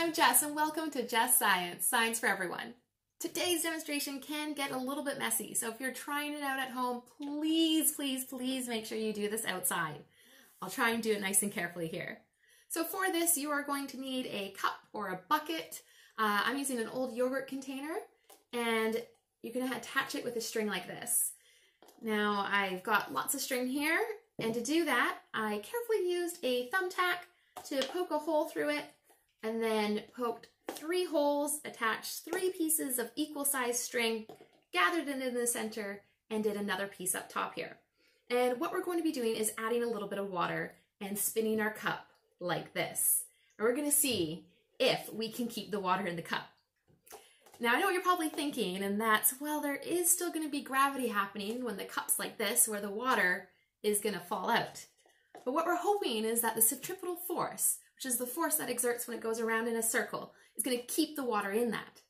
I'm Jess and welcome to Jess Science, Science for Everyone. Today's demonstration can get a little bit messy, so if you're trying it out at home, please, please, please make sure you do this outside. I'll try and do it nice and carefully here. So for this, you are going to need a cup or a bucket. Uh, I'm using an old yogurt container, and you can attach it with a string like this. Now I've got lots of string here, and to do that, I carefully used a thumbtack to poke a hole through it and then poked three holes, attached three pieces of equal size string, gathered it in the center, and did another piece up top here. And what we're going to be doing is adding a little bit of water and spinning our cup like this. And we're gonna see if we can keep the water in the cup. Now I know what you're probably thinking, and that's, well, there is still gonna be gravity happening when the cup's like this, where the water is gonna fall out. But what we're hoping is that the centripetal force, which is the force that exerts when it goes around in a circle, is going to keep the water in that.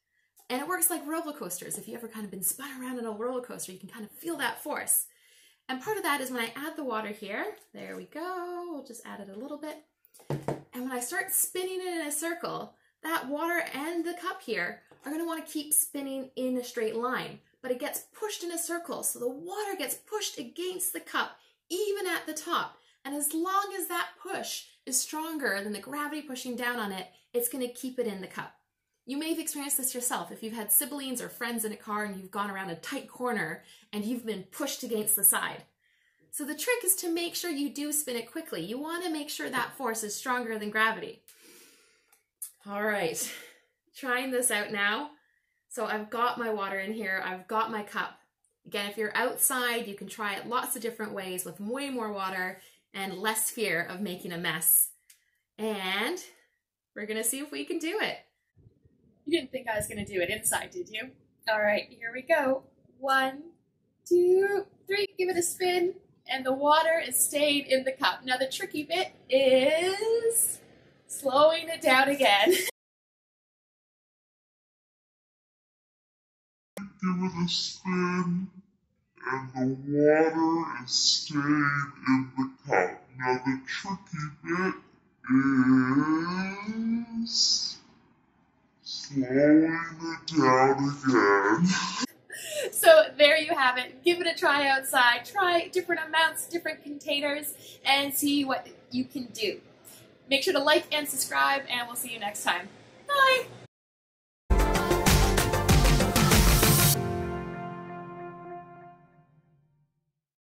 And it works like roller coasters. If you ever kind of been spun around in a roller coaster, you can kind of feel that force. And part of that is when I add the water here, there we go, we'll just add it a little bit. And when I start spinning it in a circle, that water and the cup here are gonna to want to keep spinning in a straight line, but it gets pushed in a circle. So the water gets pushed against the cup, even at the top. And as long as that push is stronger than the gravity pushing down on it, it's going to keep it in the cup. You may have experienced this yourself if you've had siblings or friends in a car and you've gone around a tight corner and you've been pushed against the side. So the trick is to make sure you do spin it quickly. You want to make sure that force is stronger than gravity. All right, trying this out now. So I've got my water in here, I've got my cup. Again, if you're outside, you can try it lots of different ways with way more water and less fear of making a mess. And we're gonna see if we can do it. You didn't think I was gonna do it inside, did you? All right, here we go. One, two, three, give it a spin. And the water is staying in the cup. Now the tricky bit is slowing it down again. give it a spin and the water is staying in the cup. Now the tricky bit is slowing it down again. so there you have it. Give it a try outside. Try different amounts, different containers, and see what you can do. Make sure to like and subscribe, and we'll see you next time. Bye!